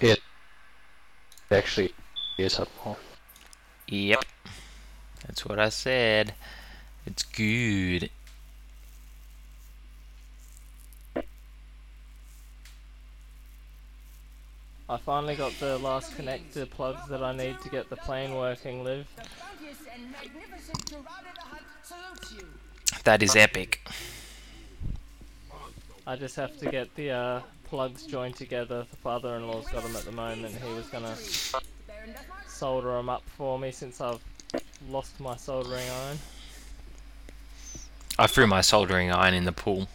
It actually is up more. Yep. That's what I said. It's good. I finally got the last connector plugs that I need to get the plane working, Liv. That is epic. I just have to get the uh, plugs joined together. The father-in-law's got them at the moment. He was gonna solder them up for me since I've lost my soldering iron. I threw my soldering iron in the pool.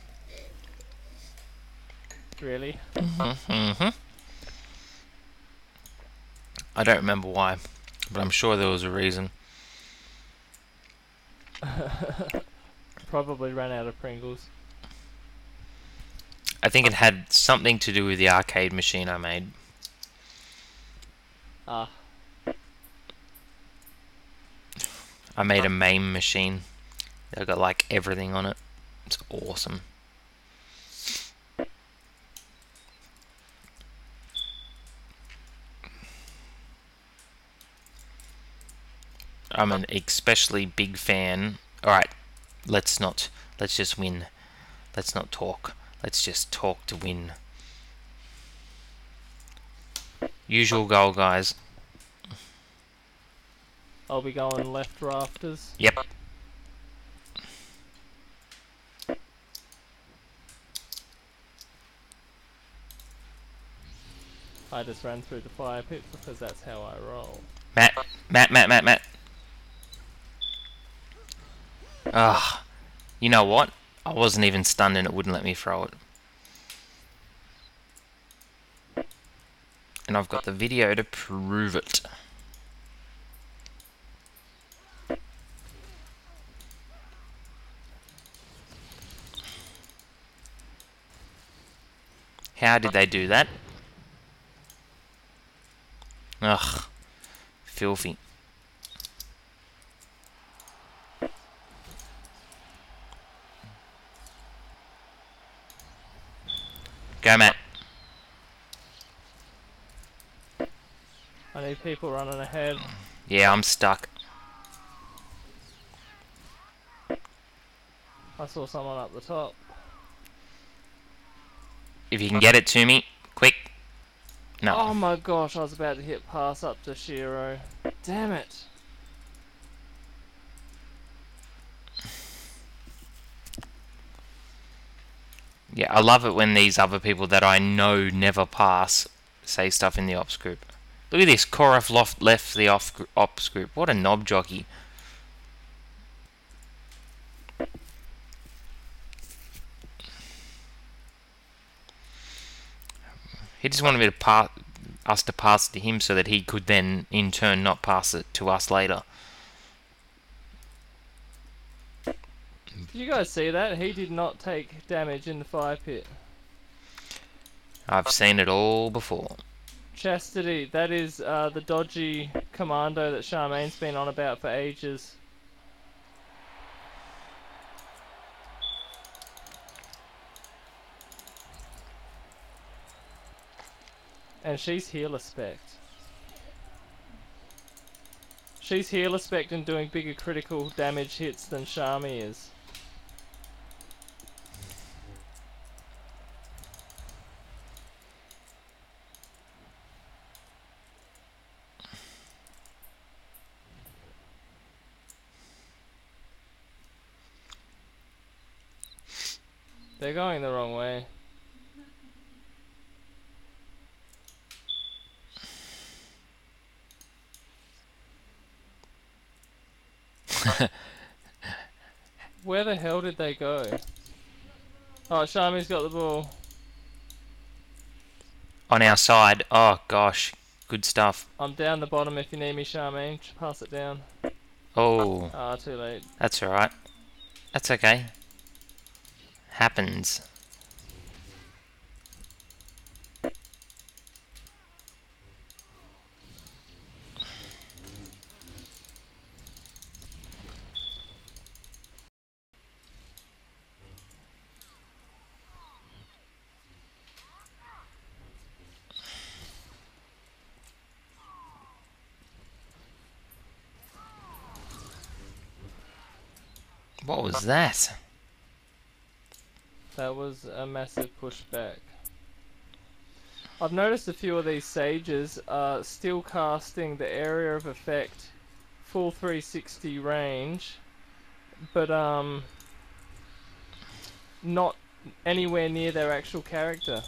Really? Mm-hmm. I don't remember why, but I'm sure there was a reason. Probably ran out of Pringles. I think it had something to do with the arcade machine I made. Ah, I made a MAME machine. that got like everything on it. It's awesome. I'm an especially big fan. Alright, let's not. Let's just win. Let's not talk. Let's just talk to win. Usual goal, guys. I'll be going left rafters. Yep. I just ran through the fire pit because that's how I roll. Matt, Matt, Matt, Matt, Matt. Ah, you know what? I wasn't even stunned and it wouldn't let me throw it. And I've got the video to prove it. How did they do that? Ugh. Filthy. Go, Matt. I need people running ahead. Yeah, I'm stuck. I saw someone up the top. If you can get it to me, quick. No. Oh my gosh, I was about to hit pass up to Shiro. Damn it. Yeah, I love it when these other people that I know never pass say stuff in the ops group. Look at this, Korov loft left the off ops group. What a knob jockey. He just wanted me to us to pass it to him so that he could then in turn not pass it to us later. You guys see that? He did not take damage in the fire pit. I've seen it all before. Chastity, that is uh, the dodgy commando that Charmaine's been on about for ages. And she's healer spec. She's healer spec and doing bigger critical damage hits than Shami is. They're going the wrong way. Where the hell did they go? Oh, Shami's got the ball. On our side, oh gosh, good stuff. I'm down the bottom if you need me, Charmaine. Pass it down. Oh, Ah, too late. that's alright. That's okay. Happens. What was that? That was a massive pushback. I've noticed a few of these sages are still casting the area of effect full 360 range, but um, not anywhere near their actual character.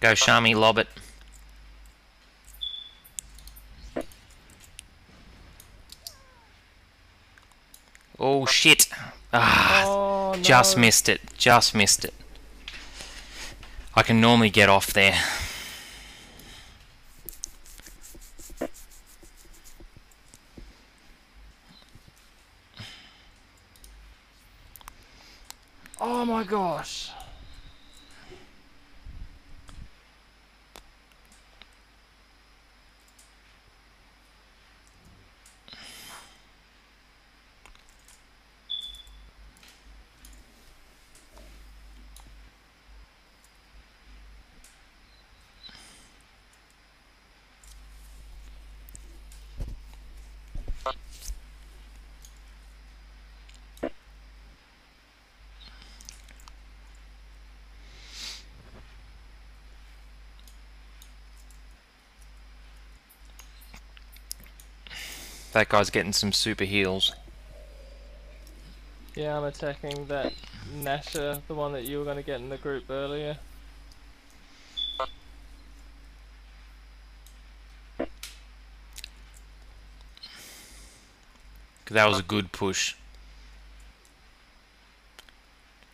Go Shami, lob it. Oh shit. Ah, Oh no! just missed it. Just missed it. I can normally get off there. Oh my gosh! That guy's getting some super heals. Yeah, I'm attacking that Nasher, the one that you were going to get in the group earlier. That was a good push.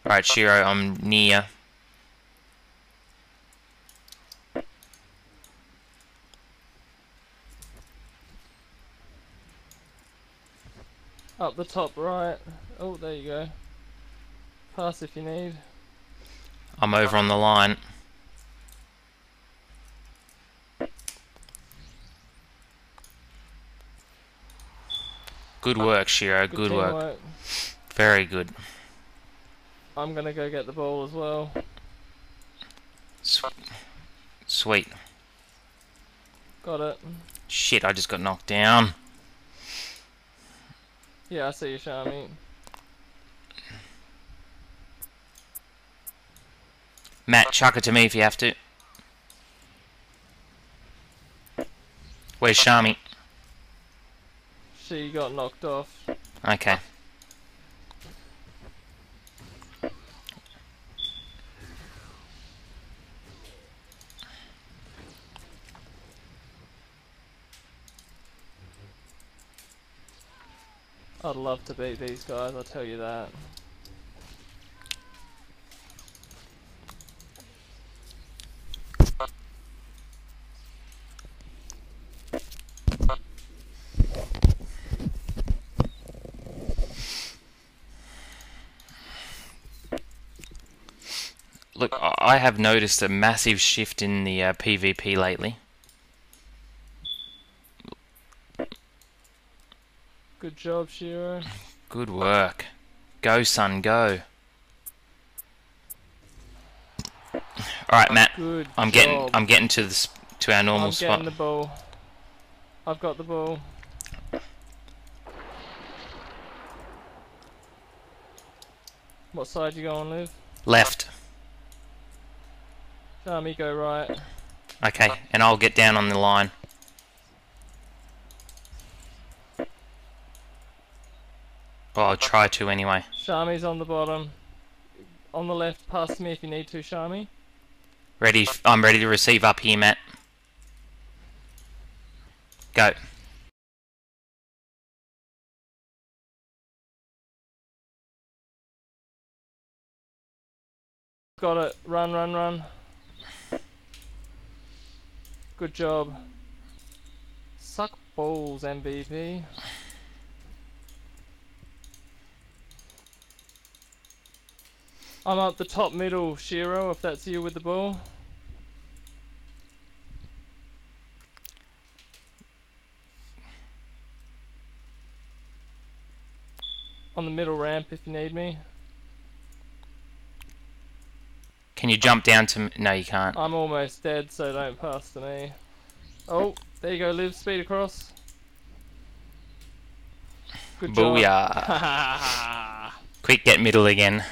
Alright, Shiro, I'm near. Up the top right. Oh, there you go. Pass if you need. I'm over on the line. Good uh, work, Shiro. Good work. teamwork. Very good. I'm gonna go get the ball as well. Sweet. Got it. Shit, I just got knocked down. Yeah, I see you, Shami. Matt, chuck it to me if you have to. Where's Shami? She got knocked off. Okay. I'd love to beat these guys, I'll tell you that. Look, I have noticed a massive shift in the uh, PvP lately. Good job, Shiro. Good work. Go, son, go. All right, Matt. Good I'm getting. I'm getting to this to our normal I'm spot. getting the ball. I've got the ball. What side you go on, Liv? Left. Um, Shami, go right. Okay, and I'll get down on the line. Well, I'll try to anyway. Shami's on the bottom. On the left, pass me if you need to, Shami. Ready? I'm ready to receive up here, Matt. Go. Got it. Run, run, run. Good job. Suck balls, MVP. I'm up the top middle, Shiro, if that's you with the ball. On the middle ramp if you need me. Can you jump down to? m- No, you can't. I'm almost dead, so don't pass to me. Oh, there you go, Liv, speed across. Good job. Booyah! Quick, get middle again.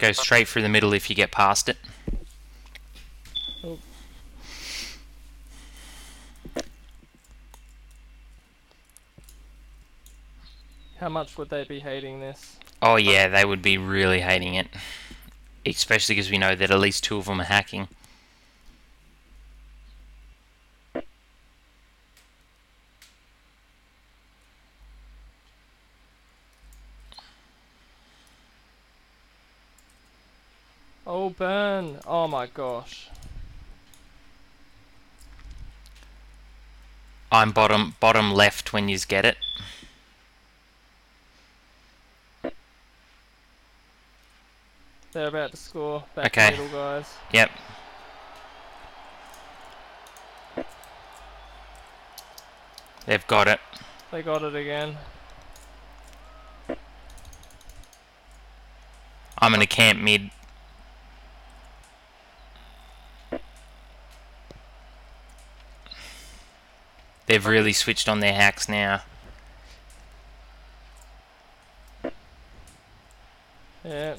Go straight through the middle if you get past it. Oh. How much would they be hating this? Oh yeah, they would be really hating it. Especially because we know that at least two of them are hacking. Oh, burn! Oh my gosh. I'm bottom bottom left when you get it. They're about to score. Back Okay. middle, guys. Yep. They've got it. They got it again. I'm gonna camp mid. They've really switched on their hacks now. Yeah.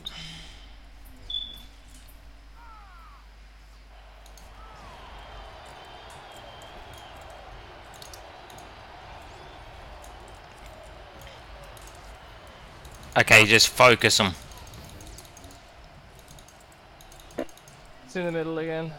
Okay, just focus them. It's in the middle again.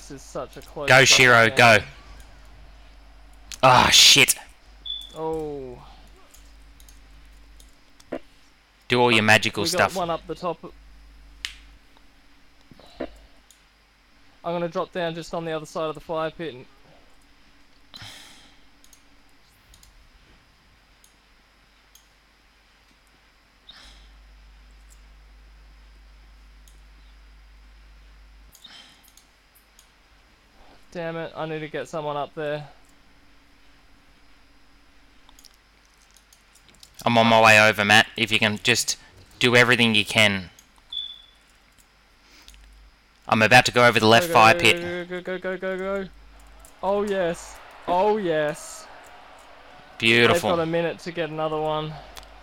This is such a close. Go, Shiro, game. go. Ah, shit. Oh, Do all your magical we stuff. got one up the top. I'm gonna drop down just on the other side of the fire pit. And... Damn it, I need to get someone up there. I'm on my way over, Matt. If you can just do everything you can. I'm about to go over the left Go, go, fire pit. Go, go, go, go, go, go. Oh yes. Oh yes. Beautiful. They've got a minute to get another one.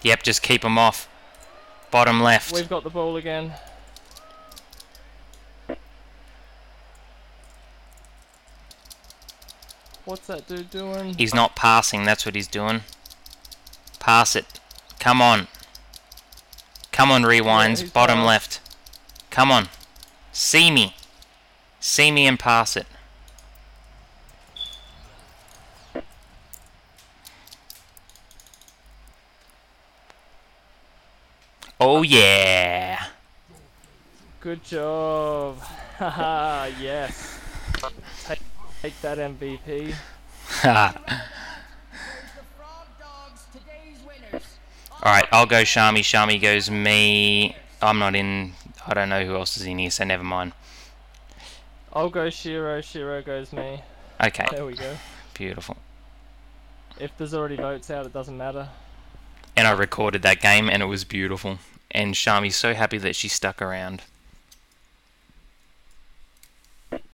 Yep, just keep them off. Bottom left. We've got the ball again. What's that dude doing? He's not passing, that's what he's doing. Pass it. Come on. Come on, rewinds. he's Bottom passed. left. Come on. See me. See me and pass it. Oh yeah. Good job. Haha, yes. Take, that MVP. The Frog Dogs, today's winners. Alright, I'll go Shami. Shami goes me. I'm not in. I don't know who else is in here, so never mind. I'll go Shiro, Shiro goes me. Okay, There we go. beautiful. If there's already votes out, it doesn't matter. And I recorded that game, and it was beautiful. And Shami's so happy that she stuck around.